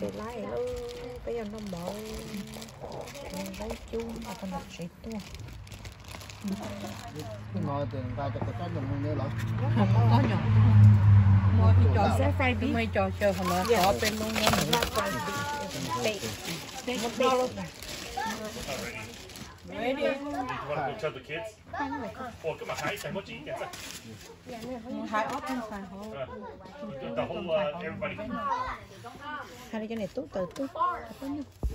để lại luôn bây giờ nó bỏ lấy chung mà còn được chết luôn cái ngồi tiền ta cho cái dùng nữa lắm có nhỏ cái trò sẽ cái beef mấy trò chơi hả mà họ bên luôn nha. Not fry beef bake một bake Ready? You want to go tell the kids? Cái mà hái xài mất chỉ kẹt ra. Hai ốp không xài hả? the whole, uh, everybody. How you get it?